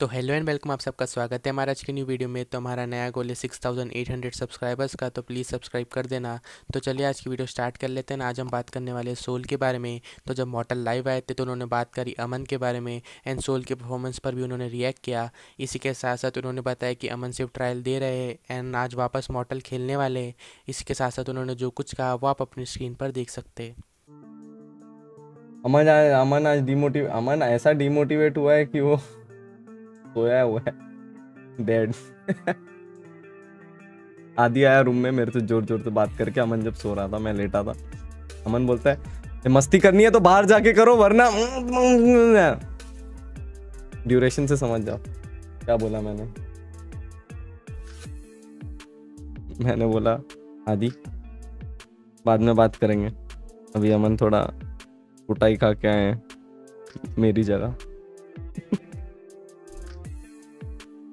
तो hello and welcome, आप सबका स्वागत है हमारा आज की न्यू वीडियो में। तो हमारा नया गोल है six thousand eight hundred subscribers का तो प्लीज़ सब्सक्राइब कर देना। तो चलिए आज की वीडियो स्टार्ट कर लेते हैं। आज हम बात करने वाले सोल के बारे में। तो जब मॉटल लाइव आए थे तो उन्होंने बात करी अमन के बारे में, एंड सोल के परफॉर्मेंस पर भी उन्होंने रिएक्ट किया। इसी के साथ साथ उन्होंने बताया कि अमन सिर्फ़ ट्रायल दे रहे हैं, एंड आज वापस मॉटल खेलने वाले हैं। इसी के साथ साथ उन्होंने जो कुछ कहा, वो आप अपनी स्क्रीन पर देख सकते अमन आज अमन आज डिमोटिव अमन ऐसा डिमोटिवेट हुआ है कि वो सोया हुआ है। डेड आदि आया रूम में, मेरे से ज़ोर ज़ोर से बात करके अमन जब सो रहा था, मैं लेटा था। अमन बोलता है मस्ती करनी है तो बाहर जाके करो, वरना ड्यूरेशन से समझ जाओ। क्या बोला मैंने? मैंने बोला, आदि, बाद में बात करेंगे। अभी अमन थोड़ा कुटाई खा के आए हैं, मेरी जगह।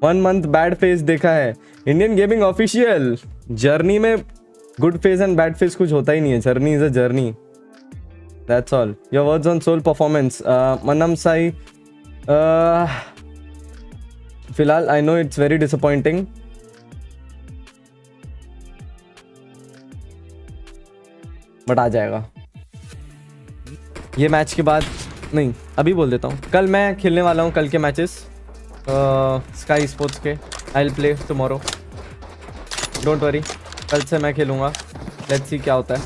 वन मंथ बैड फ़ेज़ देखा है। इंडियन गेमिंग ऑफिशियल जर्नी में good phase and bad phase कुछ होता ही नहीं है। Journey is a journey that's all your words on soul performance मनम साई फ़िलहाल I know it's very disappointing but आ जाएगा। ये मैच के बाद, नहीं, अभी बोल देता हूँ। कल मैं खेलने वाला हूँ, कल के मैचेस स्काई स्पोर्ट्स के. I play tomorrow don't worry कल से मैं खेलूँगा. लेट्स सी क्या होता है.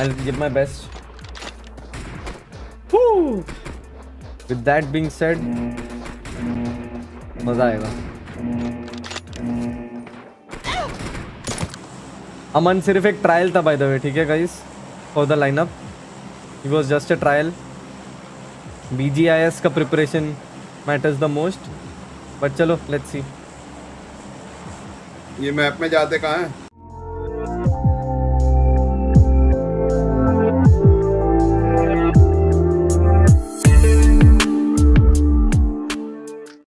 I give my best with that being said मज़ा आएगा. अमन सिर्फ़ एक ट्रायल था बाय द वे ठीक है guys for the lineup he was just a trial B का preparation matters the most but चलो लेट्स सी ये मैप में जाते कहाँ हैं?